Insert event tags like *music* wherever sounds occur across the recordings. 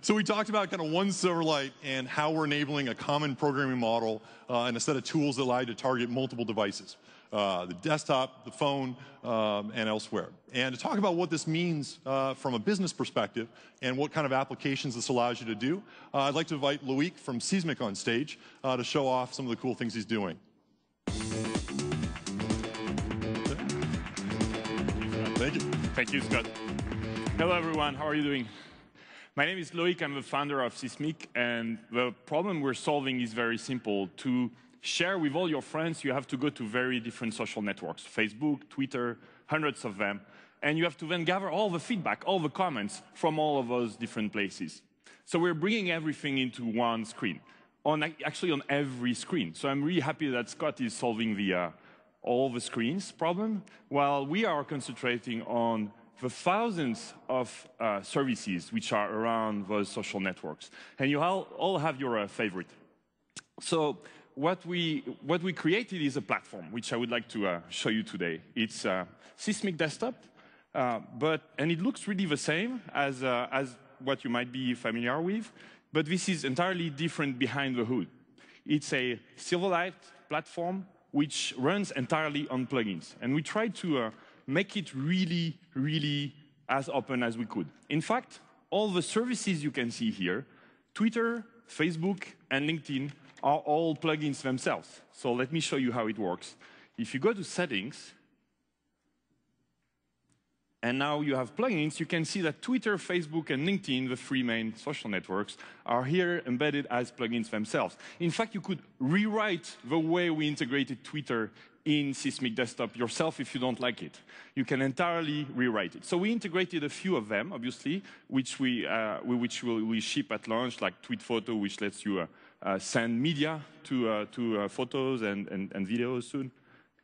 So we talked about kind of one Silverlight and how we're enabling a common programming model uh, and a set of tools that allow you to target multiple devices. Uh, the desktop, the phone, um, and elsewhere. And to talk about what this means uh, from a business perspective and what kind of applications this allows you to do, uh, I'd like to invite Loic from Seesmic on stage uh, to show off some of the cool things he's doing. Thank you. Thank you, Scott. Hello, everyone. How are you doing? My name is Loic. I'm the founder of Seesmic, and the problem we're solving is very simple. To share with all your friends, you have to go to very different social networks, Facebook, Twitter, hundreds of them, and you have to then gather all the feedback, all the comments from all of those different places. So we're bringing everything into one screen, on actually on every screen. So I'm really happy that Scott is solving the uh, all the screens problem, while we are concentrating on the thousands of uh, services which are around those social networks. And you all, all have your uh, favorite. So what we, what we created is a platform, which I would like to uh, show you today. It's a Seesmic Desktop, uh, but, and it looks really the same as, uh, as what you might be familiar with, but this is entirely different behind the hood. It's a Silverlight platform which runs entirely on plugins. And we try to uh, make it really, really as open as we could. In fact, all the services you can see here, Twitter, Facebook, and LinkedIn, are all plugins themselves. So let me show you how it works. If you go to settings, and now you have plugins, you can see that Twitter, Facebook, and LinkedIn, the three main social networks, are here embedded as plugins themselves. In fact, you could rewrite the way we integrated Twitter in Seesmic Desktop yourself if you don't like it. You can entirely rewrite it. So we integrated a few of them, obviously, which we, uh, which we, ship at launch, like Tweet Photo, which lets you uh, uh, send media to, uh, to uh, photos and, and, and videos soon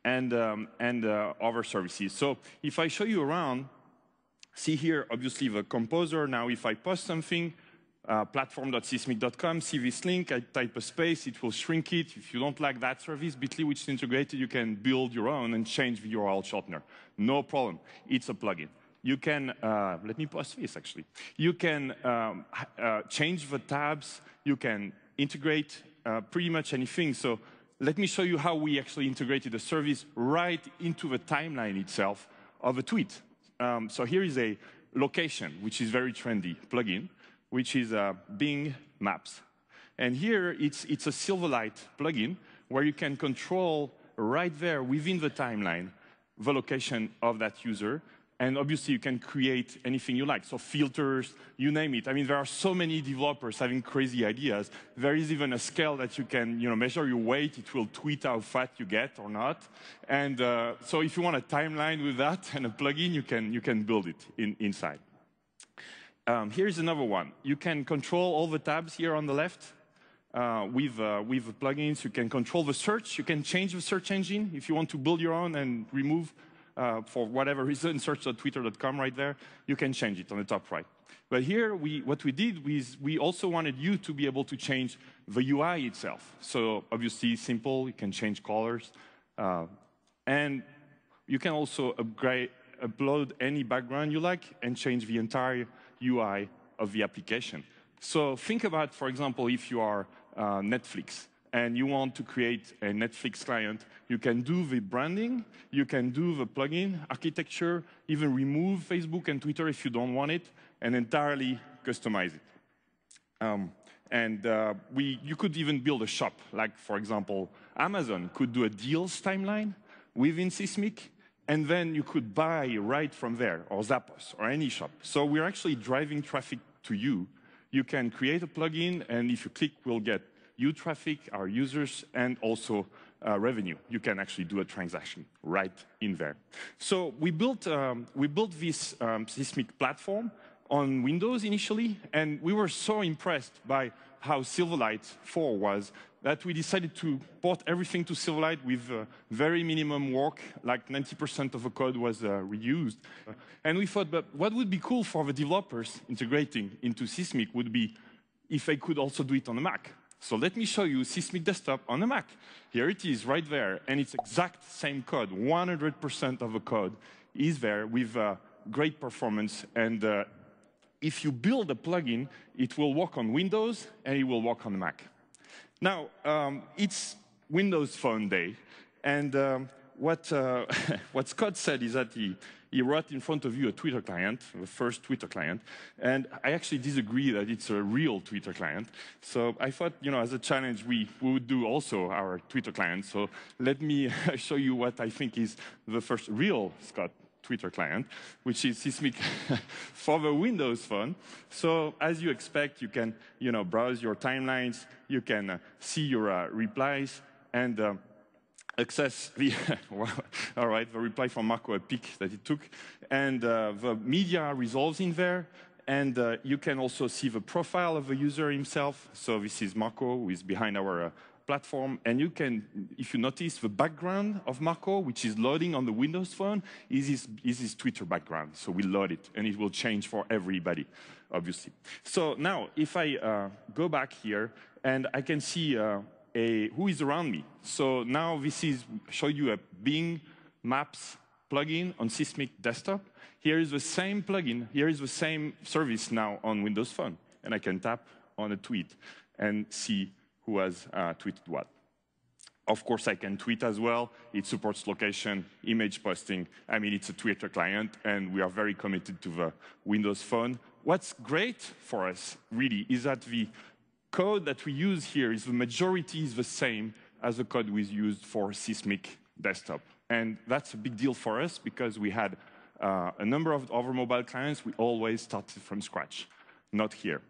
and, um, and uh, other services. So if I show you around, see here, obviously, the composer. Now, if I post something, uh, see this link, I type a space, it will shrink it. If you don't like that service, Bitly, which is integrated, you can build your own and change the URL shortener. No problem. It's a plugin. You can, uh, let me post this actually. You can um, uh, change the tabs, you can integrate uh, pretty much anything. So let me show you how we actually integrated the service right into the timeline itself of a tweet. Um, so here is a location, which is very trendy plugin, which is uh, Bing Maps. And here it's, it's a Silverlight plugin where you can control right there within the timeline the location of that user and obviously, you can create anything you like. So filters, you name it. I mean, there are so many developers having crazy ideas. There is even a scale that you can you know, measure your weight. It will tweet how fat you get or not. And uh, so if you want a timeline with that *laughs* and a plugin, you can, you can build it in, inside. Um, here's another one. You can control all the tabs here on the left. Uh, with, uh, with plugins, you can control the search. You can change the search engine if you want to build your own and remove uh, for whatever reason, *laughs* search.twitter.com right there, you can change it on the top right. But here, we, what we did was we also wanted you to be able to change the UI itself. So obviously, simple, you can change colors. Uh, and you can also upgrade, upload any background you like and change the entire UI of the application. So think about, for example, if you are uh, Netflix and you want to create a Netflix client, you can do the branding, you can do the plugin architecture, even remove Facebook and Twitter if you don't want it, and entirely customize it. Um, and uh, we, you could even build a shop, like, for example, Amazon could do a deals timeline within Seesmic, and then you could buy right from there, or Zappos, or any shop. So we're actually driving traffic to you. You can create a plugin, and if you click, we'll get you traffic, our users, and also uh, revenue. You can actually do a transaction right in there. So we built, um, we built this um, Seesmic platform on Windows initially, and we were so impressed by how Silverlight 4 was that we decided to port everything to Silverlight with uh, very minimum work, like 90% of the code was uh, reused. And we thought, but what would be cool for the developers integrating into Seesmic would be if they could also do it on the Mac. So let me show you Seesmic Desktop on the Mac. Here it is right there, and it's exact same code. 100% of the code is there with uh, great performance and uh, if you build a plugin, it will work on Windows and it will work on the Mac. Now, um, it's Windows Phone Day, and um, what, uh, *laughs* what Scott said is that he, he wrote in front of you a Twitter client, the first Twitter client, and I actually disagree that it's a real Twitter client. So I thought, you know, as a challenge, we, we would do also our Twitter client. So let me *laughs* show you what I think is the first real Scott Twitter client, which is Seesmic *laughs* for the Windows phone. So as you expect, you can you know, browse your timelines, you can uh, see your uh, replies, and uh, access the, *laughs* all right, the reply from Marco, a that he took, and uh, the media resolves in there, and uh, you can also see the profile of the user himself. So this is Marco, who is behind our uh, platform, and you can, if you notice, the background of Marco, which is loading on the Windows phone, is his, is his Twitter background. So we load it, and it will change for everybody, obviously. So now, if I uh, go back here, and I can see uh, a, who is around me. So now this is, show you a Bing Maps plugin on Seesmic desktop. Here is the same plugin, here is the same service now on Windows Phone. And I can tap on a tweet and see who has uh, tweeted what. Of course, I can tweet as well. It supports location, image posting. I mean, it's a Twitter client, and we are very committed to the Windows Phone. What's great for us, really, is that the code that we use here is the majority is the same as the code we used for Seesmic desktop. And that's a big deal for us because we had uh, a number of other mobile clients. We always started from scratch, not here.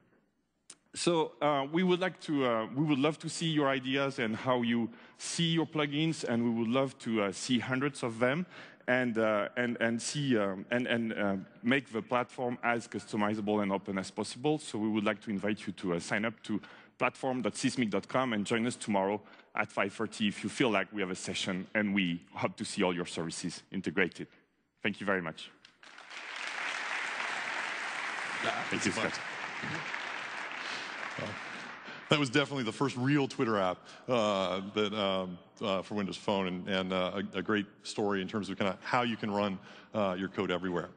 So uh, we would like to, uh, we would love to see your ideas and how you see your plugins, and we would love to uh, see hundreds of them and uh, and and see um, and and uh, make the platform as customizable and open as possible. So we would like to invite you to uh, sign up to platform.seesmic.com and join us tomorrow at 5:30 if you feel like we have a session, and we hope to see all your services integrated. Thank you very much. Thank you, Scott. That was definitely the first real Twitter app uh, that um, uh, for Windows Phone, and, and uh, a, a, great story in terms of kind of how you can run uh, your code everywhere.